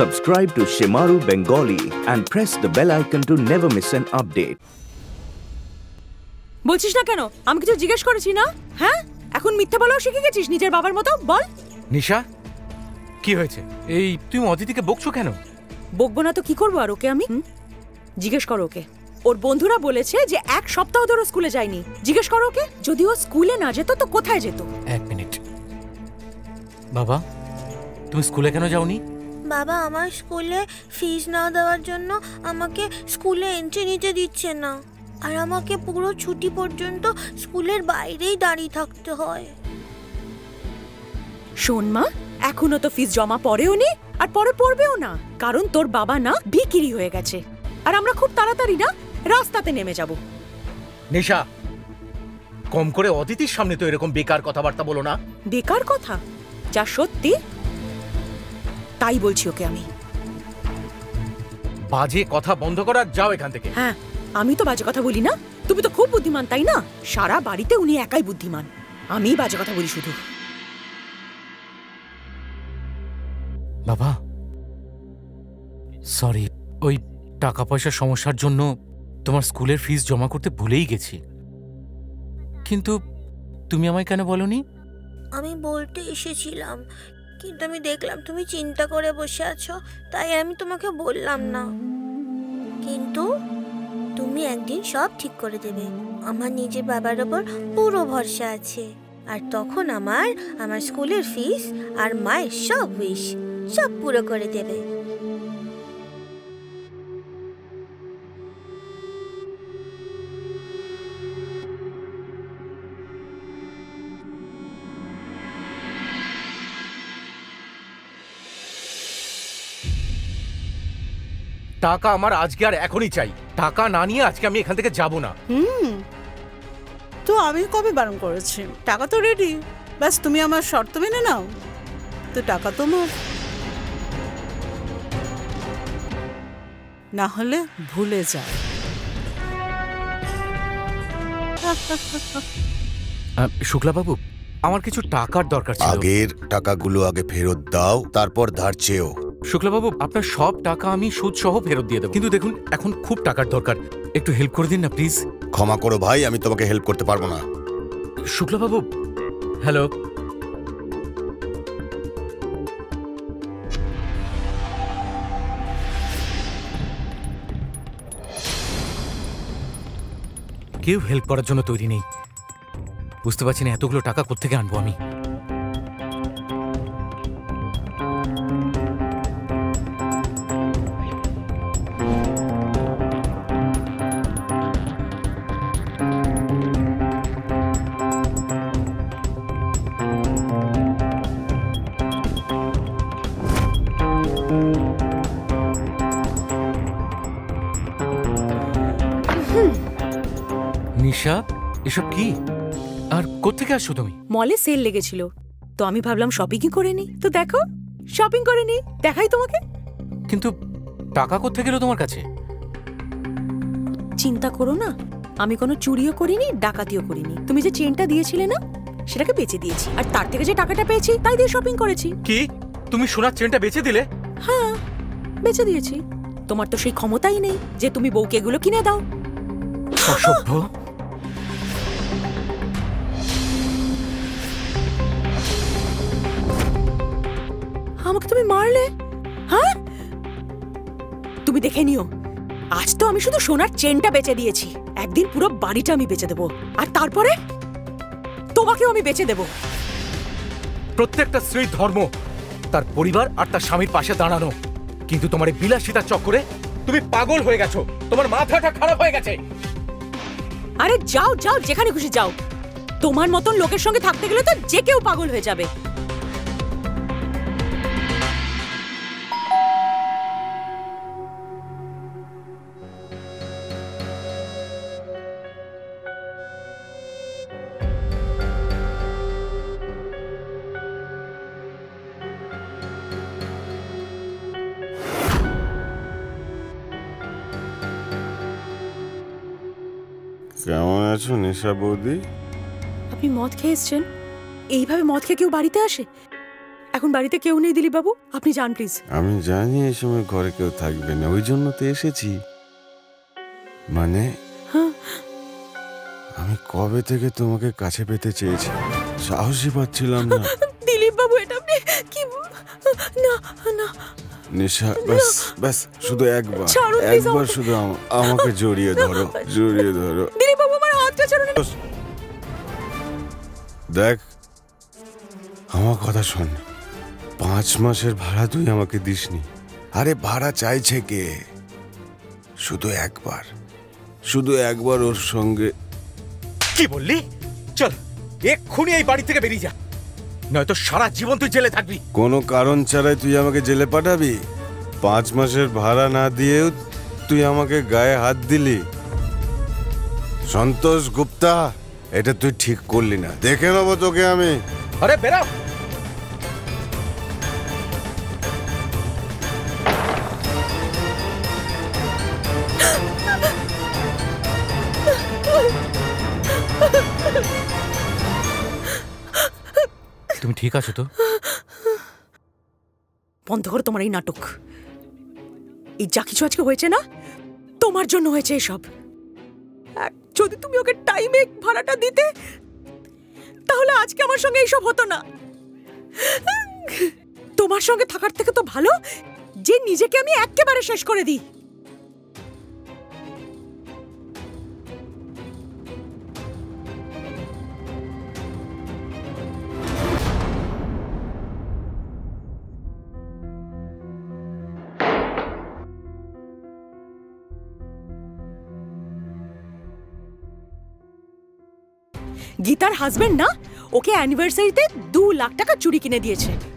Subscribe to Shimaru Bengali and press the bell icon to never miss an update. বলছিস না কেন? আমি কিছু জিজ্ঞেস করেছি না? হ্যাঁ? এখন মিথ্যা বলাও শিখে গেছিস নিজের বাবার মতো? বল। নিশা কি হয়েছে? এই তুমি অদিতিকে বকছো কেন? বকবো না তো কি করব আর ওকে আমি? জিজ্ঞেস করো ওকে। ওর বন্ধুরা বলেছে যে এক সপ্তাহ ধরে স্কুলে যায়নি। জিজ্ঞেস করো ওকে। যদি ও স্কুলে না যেত তো কোথায় যেত? এক মিনিট। বাবা তুমি স্কুলে কেন যাওনি? বাবা আমার স্কুলে ফিজ না দেওয়ার জন্য আমাকে স্কুলে এন্ট্রি নিতে দিচ্ছে না। আর আমাকে পুরো ছুটি পর্যন্ত স্কুলের বাইরেই দাঁড়িয়ে থাকতে হয়। শোন মা এখনও তো ফিস জমা পড়েও নি আর পরে পড়বেও না কারণ তোর বাবা না ভিকিরি হয়ে গেছে। আর আমরা খুব তাড়াতাড়ি না রাস্তাতে নেমে যাব। নিশা কম করে অদিতির সামনে তো এরকম বেকার কথাবার্তা বলো না। বেকার কথা? যা সত্যি। তাই বলছি ওকে আমি। বাজে কথা বন্ধ করা যাও এখান থেকে। হ্যাঁ আমি তো বাজে কথা বলি না। তুমি তো খুব বুদ্ধিমান তাই না? সারা বাড়িতে উনি একাই বুদ্ধিমান। আমি বাজে কথা বলি শুধু। বাবা সরি ওই টাকা পয়সার সমস্যার জন্য তোমার স্কুলের ফিস জমা করতে ভুলেই গেছি। কিন্তু তুমি আমায় কেন বলনি? আমি বলতে এসেছিলাম কিন্তু আমি দেখলাম তুমি চিন্তা করে বসে আছো, তাই আমি তোমাকে বললাম না। কিন্তু তুমি একদিন সব ঠিক করে দেবে। আমার নিজের বাবার ওপর পুরো ভরসা আছে। আর তখন আমার আমার স্কুলের ফিস আর মায়ের সব উইশ সব পুরো করে দেবে। টাকা আমার আজকে আর এখনই চাই। টাকা না নিয়ে আজকে আমি এখান থেকে যাব না। হুম। তো আমি কবে বারণ করেছি? টাকা তো রেডি ব্যাস তুমি আমার শর্ত মেনে নাও। তো টাকা তোমার না হলে ভুলে যাও। শুক্লাবাবু আমার কিছু টাকার দরকার ছিল। আগের টাকাগুলো আগে ফেরত দাও তারপর ধার চেয়েও। শুক্লাবাবু আপনার সব টাকা আমি সুদ সহ ফেরত দিয়ে দেবো। কিন্তু দেখুন এখন খুব টাকার দরকার। একটু হেল্প করে দিন না প্লিজ ক্ষমা করো ভাই আমি তোমাকে হেল্প করতে পারব না। শুক্লাবাবু হ্যালো কেউ হেল্প করার জন্য তৈরি নেই। বুঝতে পারছি না এতগুলো টাকা কোত্থেকে আনব আমি? নিশা এসব কি? আর কোত্থেকে আসছো তুমি? মলে সেল লেগেছিল। তো আমি ভাবলাম শপিংই করে নি তো দেখো শপিং করে নি দেখাই তোমাকে। কিন্তু টাকা কোত্থেকে এলো তোমার কাছে? চিন্তা করো না। আমি কোনো চুরিও করিনি ডাকাতিও করিনি। তুমি যে চেনটা দিয়েছিলে না সেটাকে বেচে দিয়েছি। আর তার থেকে যে টাকাটা পেয়েছি তাই দিয়ে শপিং করেছি। কি? তুমি সোনার চেনটা বেচে দিলে? হ্যাঁ বেচে দিয়েছি। তোমার তো সেই ক্ষমতাই নেই যে তুমি বউকে এগুলো কিনে দাও। অসভ্য। আমাকে তুমি মারলে? হ্যাঁ? তুমি দেখে নিও। আজ তো আমি শুধু সোনার চেনটা বেচে দিয়েছি। একদিন পুরো বাড়িটা আমি বেচে দেবো। আর তারপরে? তোমাকেও আমি বেচে দেবো। প্রত্যেকটা স্ত্রীর ধর্ম তার পরিবার আর তার স্বামীর পাশে দাঁড়ানো। কিন্তু তোমার এই বিলাসিতার চক্করে তুমি পাগল হয়ে গেছো। তোমার মাথাটা খারাপ হয়ে গেছে। আরে যাও যাও যেখানে খুশি যাও। তোমার মতন লোকের সঙ্গে থাকতে গেলে তো যে কেউ পাগল হয়ে যাবে। কেমন আছো নিশা বৌদি? আপনি মদ খেয়ে এসছেন এইভাবে মদ খেয়ে কেউ বাড়িতে আসে? এখন বাড়িতে কেউ নেই দিলীপ বাবু আপনি যান প্লিজ আমি জানি এই সময় ঘরে কেউ থাকবে না ওই জন্য তো এসেছি। মানে? আমি কবে থেকে তোমাকে কাছে পেতে চেয়েছি? সাহসই পাচ্ছিলাম না। দিলীপ বাবু এটা আপনি কি না না। নিশা ব্যাস ব্যাস শুধু একবার একবার শুধু আম- আমাকে জড়িয়ে ধরো জড়িয়ে ধরো। দেখ আমার কথা শোন। পাঁচ মাসের ভাড়া তুই আমাকে দিসনি। আরে ভাড়া চাইছে কে? শুধু একবার। শুধু একবার ওর সঙ্গে। কি বললি? চল এক্ষুনি এই বাড়ি থেকে বেরিয়ে যা। নয়তো সারা জীবন তুই জেলে থাকবি। কোনো কারণ ছাড়াই তুই আমাকে জেলে পাঠাবি? পাঁচ মাসের ভাড়া না দিয়েও তুই আমাকে গায়ে হাত দিলি? সন্তোষ গুপ্তা এটা তুই ঠিক করলি না। দেখে নেব তোকে আমি। আরে বেরাও তুমি ঠিক আছো তো? বন্ধ করো তোমার এই নাটক। এই যা কিছু আজকে হয়েছে না তোমার জন্য হয়েছে এসব। যদি তুমি ওকে টাইমে ভাড়াটা দিতে, তাহলে আজকে আমার সঙ্গে এইসব হতো না। তোমার সঙ্গে থাকার থেকে তো ভালো, যে নিজেকে আমি একেবারে শেষ করে দিই। গীতার হাজবেন্ড না? ওকে অ্যানিভার্সারিতে দু লাখ টাকা চুরি কিনে দিয়েছে।